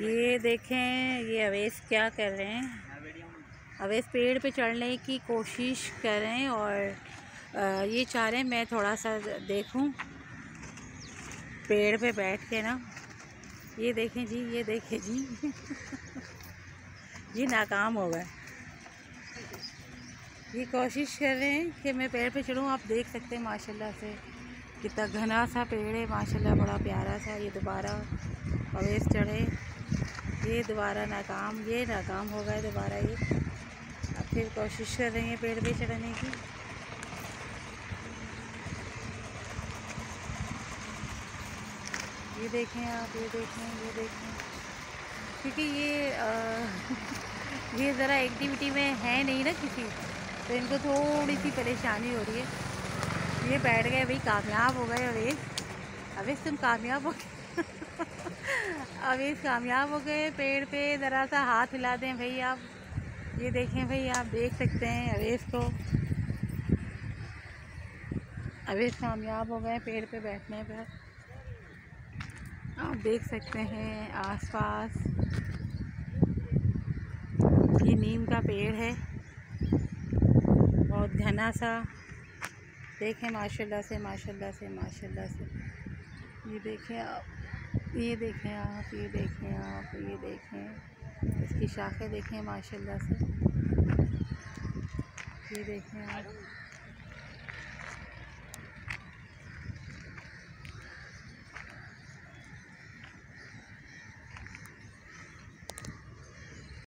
ये देखें, ये अवेश क्या कर रहे हैं? अवेश पेड़ पे चढ़ने की कोशिश कर रहे हैं और ये चाह रहे हैं मैं थोड़ा सा देखूँ। पेड़ पे बैठ के ना। ये देखें जी, ये देखें जी। ये नाकाम हो गए। ये कोशिश कर रहे हैं कि मैं पेड़ पे चढ़ूँ। आप देख सकते हैं, माशाल्लाह से कितना घना सा पेड़ है। माशाल्लाह बड़ा प्यारा सा ये दोबारा अवेश चढ़े। ये दोबारा नाकाम ये नाकाम हो गए दोबारा ये। अब फिर कोशिश कर रही हैं पेड़ पे चढ़ने की। ये देखें आप ये देखें ये देखें। क्योंकि ये आ, ये ज़रा एक्टिविटी में है नहीं ना किसी तो इनको थोड़ी सी परेशानी हो रही है। ये बैठ गए भाई कामयाब हो गए अवेश अवेश तुम कामयाब हो गए। अवेश कामयाब हो गए, पेड़ पे ज़रा सा हाथ हिला दें भाई आप। ये देखें भाई, आप देख सकते हैं अवेश को। अवेश कामयाब हो गए, पेड़ पे बैठने पर। आप देख सकते हैं आसपास ये नीम का पेड़ है। बहुत घना सा। देखें, माशाल्लाह से माशाल्लाह से माशाल्लाह से। ये देखें आप, ये देखें आप, ये देखें आप, ये देखें। इसकी शाखें देखें, माशाल्लाह से। ये देखें आप।